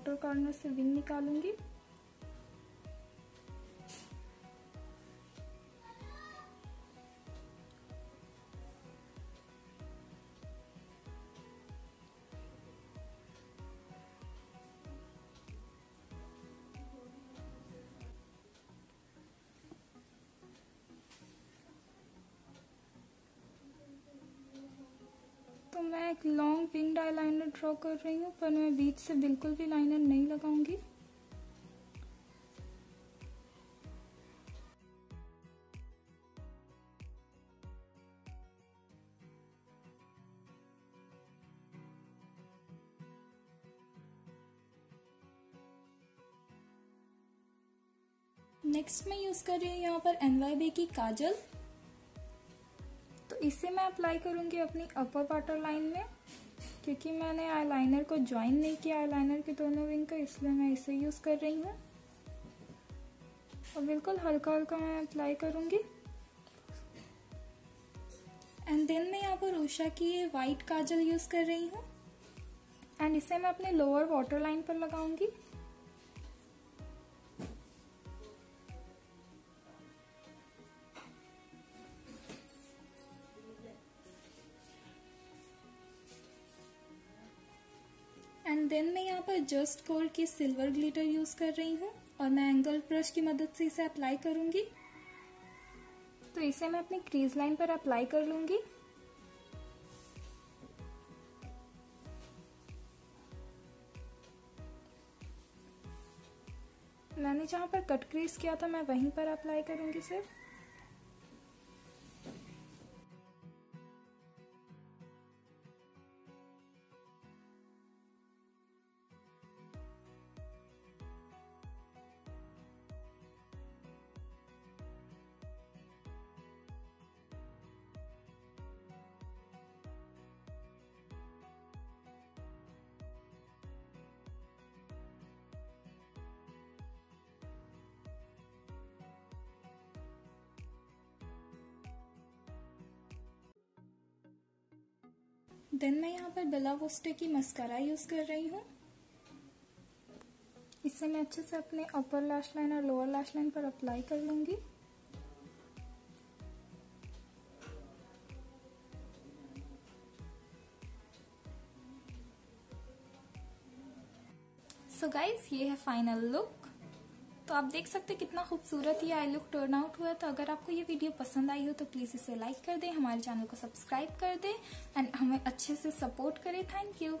Outer corner से wing निकालूँगी। Draw कर रही हूँ, पर मैं बीच से बिल्कुल भी लाइनर नहीं लगाऊँगी। नेक्स्ट मैं यूज़ कर रही हूँ यहाँ पर एनवाईबी की काजल। इसे मैं अप्लाई करूँगी अपनी अपर वाटर लाइन में, क्योंकि मैंने आईलाइनर को ज्वाइन नहीं किया आईलाइनर के दोनों विंग को, इसलिए मैं इसे यूज़ कर रही हूँ। और बिल्कुल हल्का हल्का मैं अप्लाई करूँगी। एंड देन मैं यहाँ पर उषा की ये वाइट काजल यूज़ कर रही हूँ। एंड इसे मैं अपने लोअर वाटर लाइन पर लगाऊँगी। देन मैं यहाँ पर जस्ट गोल्ड की सिल्वर ग्लिटर यूज़ कर रही हूँ और मैं एंगल ब्रश की मदद से इसे अप्लाई करूँगी। तो इसे मैं अपनी क्रीज लाइन पर अप्लाई कर लूँगी। मैंने जहाँ पर कट क्रीज किया था, मैं वहीं पर अप्लाई करूँगी सिर्फ़। देन मैं यहाँ पर बेला वोस्टे की मस्कारा यूज़ कर रही हूँ। इसे मैं अच्छे से अपने अपर लैश लाइन और लोअर लैश लाइन पर अप्लाई कर लूँगी। सो so गाइज़ ये है फाइनल लुक तो आप देख सकते कितना खूबसूरत ये आई लुक टर्न आउट हुआ तो अगर आपको ये वीडियो पसंद आई हो तो प्लीज़ इसे लाइक कर दें, हमारे चैनल को सब्सक्राइब कर दें एंड हमें अच्छे से सपोर्ट करें। Thank you